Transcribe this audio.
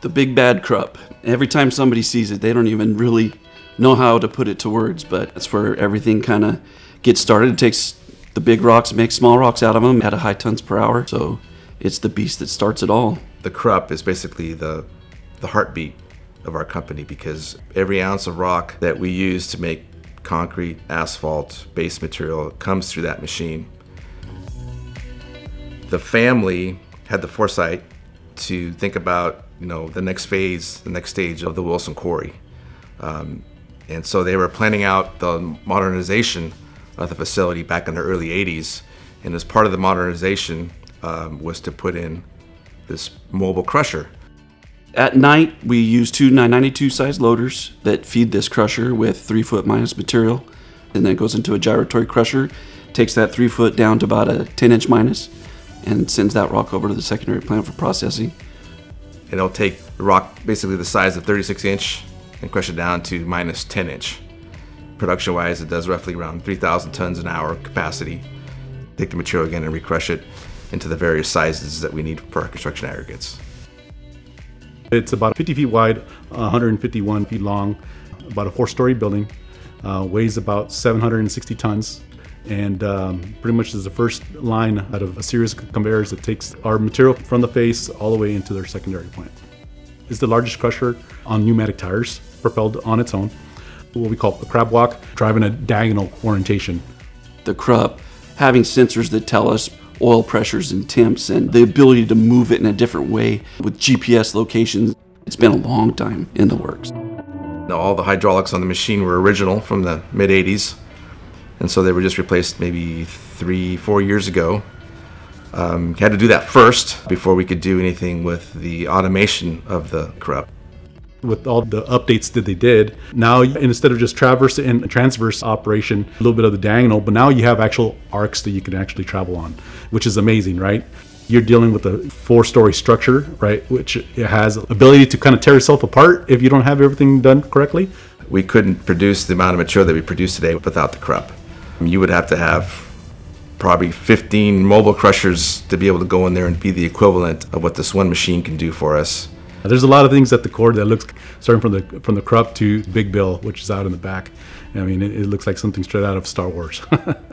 The big bad Krupp. Every time somebody sees it, they don't even really know how to put it to words, but that's where everything kind of gets started. It takes the big rocks, makes small rocks out of them at a high tons per hour. So it's the beast that starts it all. The Krupp is basically the the heartbeat of our company because every ounce of rock that we use to make concrete, asphalt, base material comes through that machine. The family had the foresight to think about you know the next phase, the next stage of the Wilson Quarry, um, and so they were planning out the modernization of the facility back in the early 80s. And as part of the modernization um, was to put in this mobile crusher. At night, we use two 992 size loaders that feed this crusher with three foot minus material, and then it goes into a gyratory crusher, takes that three foot down to about a 10 inch minus, and sends that rock over to the secondary plant for processing. And it'll take the rock basically the size of 36 inch and crush it down to minus 10 inch. Production wise, it does roughly around 3,000 tons an hour capacity. Take the material again and recrush it into the various sizes that we need for our construction aggregates. It's about 50 feet wide, 151 feet long, about a four story building, uh, weighs about 760 tons, and um, pretty much is the first line out of a series of conveyors that takes our material from the face all the way into their secondary plant. It's the largest crusher on pneumatic tires, propelled on its own, what we call a crab walk, driving a diagonal orientation. The Krupp having sensors that tell us oil pressures and temps and the ability to move it in a different way with GPS locations. It's been a long time in the works. Now, all the hydraulics on the machine were original from the mid 80s, and so they were just replaced maybe three, four years ago. Um, had to do that first before we could do anything with the automation of the Krupp with all the updates that they did. Now, instead of just traverse and transverse operation, a little bit of the diagonal, but now you have actual arcs that you can actually travel on, which is amazing, right? You're dealing with a four-story structure, right, which has ability to kind of tear itself apart if you don't have everything done correctly. We couldn't produce the amount of material that we produce today without the Krupp. You would have to have probably 15 mobile crushers to be able to go in there and be the equivalent of what this one machine can do for us. There's a lot of things at the core that looks starting from the from the Krupp to Big Bill, which is out in the back. I mean, it, it looks like something straight out of Star Wars.